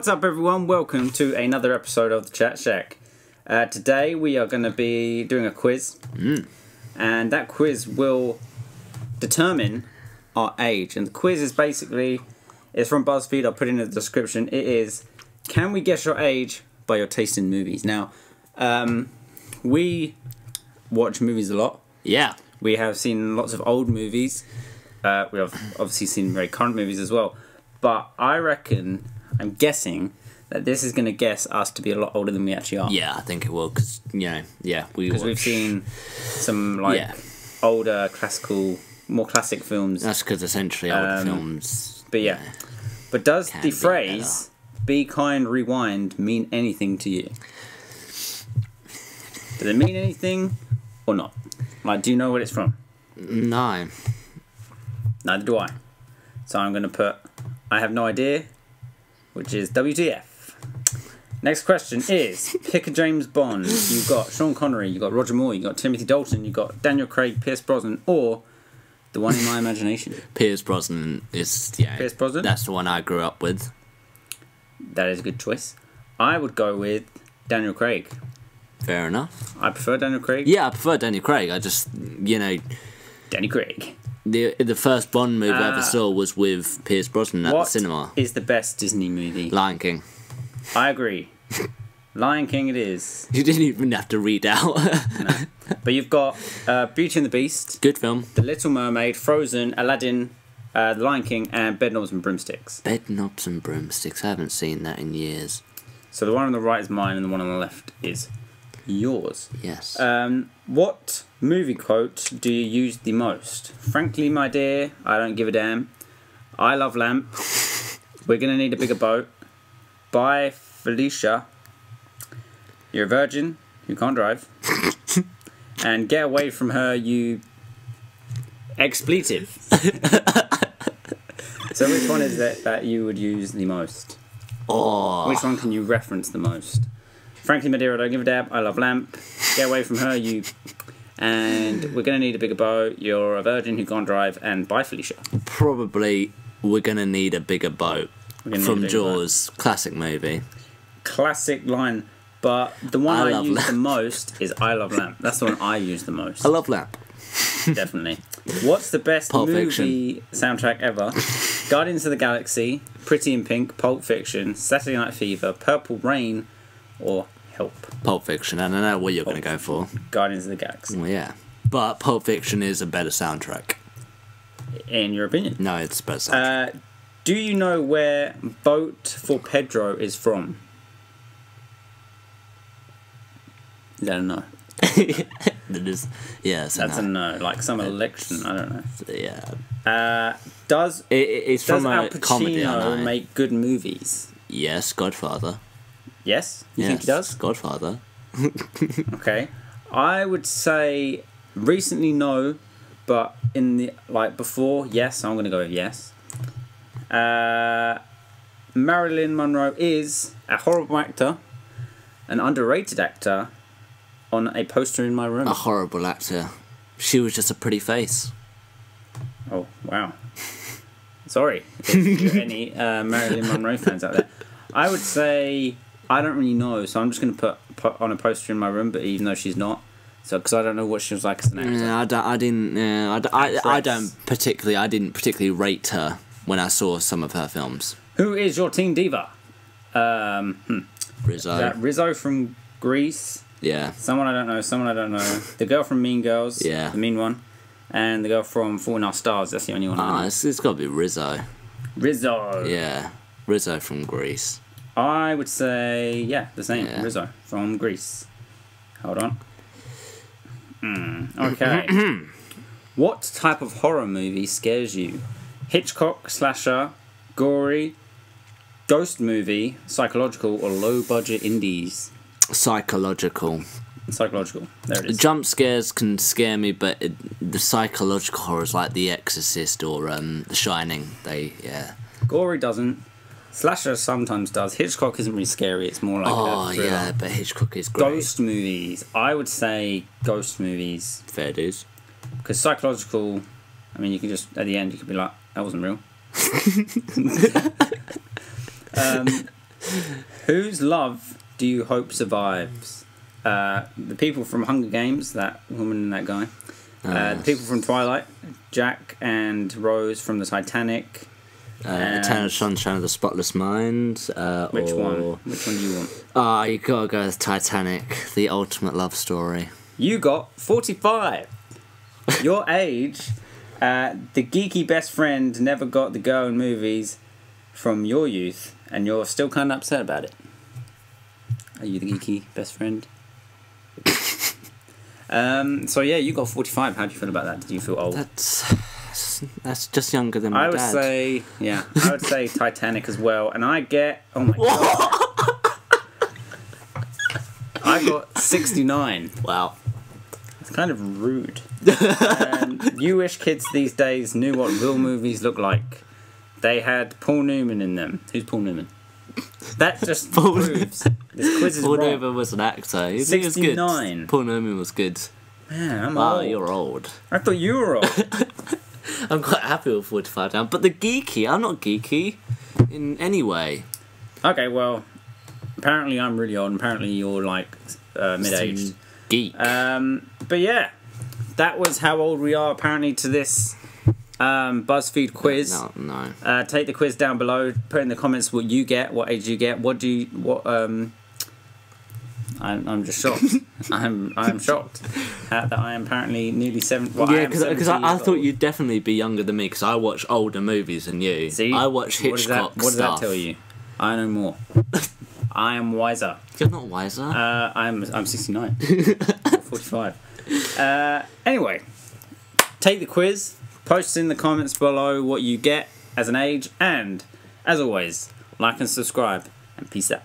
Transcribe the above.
What's up, everyone? Welcome to another episode of the Chat Shack. Uh, today we are going to be doing a quiz, and that quiz will determine our age. And the quiz is basically it's from BuzzFeed. I'll put it in the description. It is can we guess your age by your taste in movies? Now, um, we watch movies a lot. Yeah. We have seen lots of old movies. Uh, we have obviously seen very current movies as well. But I reckon, I'm guessing, that this is going to guess us to be a lot older than we actually are. Yeah, I think it will because you know, yeah, we Because we've seen some like Yeah. older classical, more classic films. That's because essentially older Um, films. but yeah. But does the be phrase "be kind, rewind" mean anything to you? Does it mean anything or not? Like, do you know what it's from? No. Neither do I. So I'm going to put I have no idea, which is WTF. Next question is pick a James Bond. You've got Sean Connery, you've got Roger Moore, you've got Timothy Dalton, you've got Daniel Craig, Pierce Brosnan, or the one in my imagination. Pierce Brosnan is yeah. Pierce Brosnan? That's the one I grew up with. That is a good choice. I would go with Daniel Craig. Fair enough. I prefer Daniel Craig. Yeah, I prefer Daniel Craig. I just you know Danny Craig. The the first Bond movie I Ah. ever saw was with Pierce Brosnan at What the cinema. is the best Disney movie? Lion King. I agree. Lion King it is. You didn't even have to read out. But you've got uh, Beauty and the Beast, Good film. The Little Mermaid, Frozen, Aladdin, uh, The Lion King, and Bedknobs and Broomsticks. Bedknobs and broomsticks. I haven't seen that in years. So the one on the right is mine, and the one on the left is yours. Yes. Um, what movie quote do you use the most? Frankly, my dear, I don't give a damn. I love lamp. We're gonna need a bigger boat. Bye, Felicia. You're a virgin. You can't drive. and get away from her, you expletive. so which one is that that you would use the most? oh. Which one can you reference the most? Frankly, Madeira, don't give a damn. I love Lamp. Get away from her, you. And we're gonna need a bigger boat. You're a virgin who can't drive. And bye, Felicia. probably we're gonna need a bigger boat We're gonna need a from bigger boat. Jaws, classic movie. Classic line. But the one I I, love use the most is I love Lamp. That's the one I use the most. I love Lamp. Definitely. What's the best Pulp movie soundtrack ever? Guardians of the Galaxy, Pretty in Pink, Pulp Fiction, Saturday Night Fever, Purple Rain, or Help. Pulp Fiction, I don't know what you're gonna go for. Guardians of the Galaxy. Well, yeah, but Pulp Fiction is a better soundtrack. In your opinion? No, it's a better soundtrack. Uh, do you know where Vote for Pedro is from? I don't know. That is, yeah, That's a no. Like some election, I don't know. yeah. Uh, does It, it- it's does from Al a comedy. Pacino make good movies? Yes, Godfather. Yes, you yes, think he does? Godfather. Okay, I would say recently no, but in the like before yes, I'm gonna go with yes. Uh, Marilyn Monroe is a horrible actor, an underrated actor, on a poster in my room. A horrible actor. She was just a pretty face. Oh wow! Sorry, if any uh, Marilyn Monroe fans out there. I would say I don't really know, so I'm just gonna put, put on a poster in my room. But even though she's not, so because I don't know what she was like as an actor. Yeah, I, don't, I didn't. Yeah, I, d- I, I don't particularly. I didn't particularly rate her when I saw some of her films. Who is your teen diva? Um, hmm. Rizzo. Is that Rizzo from Grease. yeah. Someone I don't know. Someone I don't know. The girl from Mean Girls. Yeah. The mean one. And the girl from a Half Stars. That's the only one. I Ah, know. it's, it's got to be Rizzo. Rizzo. Yeah, Rizzo from Grease. I would say yeah, the same. Yeah. Rizzo from Grease. Hold on. Hmm, okay. what type of horror movie scares you? Hitchcock, slasher, gory, ghost movie, psychological, or low budget indies? Psychological. Psychological. There it The jump scares can scare me, but it, the psychological horrors like The Exorcist or um, The Shining, they yeah. Gory doesn't. Slasher sometimes does. Hitchcock isn't really scary. It's more like oh yeah, but Hitchcock is great. Ghost movies. I would say ghost movies Fair dues. because psychological. I mean, you can just at the end you could be like, that wasn't real. um, Whose love do you hope survives? Uh, the people from Hunger Games, that woman and that guy. Uh, the people from Twilight, Jack and Rose from the Titanic. Uh, Eternal Sunshine of the Spotless Mind. Uh, Which or... one? Which one do you want? Ah, you gotta go with Titanic, the ultimate love story. You got 45. Your age, uh, the geeky best friend never got the girl in movies from your youth, and you're still kind of upset about it. Are you the geeky best friend? um, so yeah, you got 45. How do you feel about that? Did you feel old? That's that's just younger than my I would dad. say, yeah, I would say Titanic as well, and I get, oh my god, I got 69. Wow. It's kind of rude. um, you wish kids these days knew what real movies look like. They had Paul Newman in them. Who's Paul Newman? That just Paul proves this quiz is Paul wrong. Newman was an actor. He, he was good. 69. Paul Newman was good. Man, I'm Wow, old. you're old. I thought you were old. I'm quite happy with 45 down. But the geeky, I'm not geeky in any way. okay, well, apparently I'm really old. and Apparently you're like uh, mid-aged. Geek. Um, but yeah, that was how old we are apparently to this um, BuzzFeed quiz. no, no. Uh, take the quiz down below. Put in the comments what you get, what age you get. What do you what? Um, I'm I'm just shocked. I'm I'm shocked uh, that I am apparently nearly seven. Well, yeah, because 70 I, I thought you'd definitely be younger than me because I watch older movies than you. See, I watch What does that, Hitchcock what does that tell you? I know more. I am wiser. You're not wiser. Uh, I'm I'm 69. 45. Uh, anyway, take the quiz. Post in the comments below what you get as an age, and as always, like and subscribe. And peace out.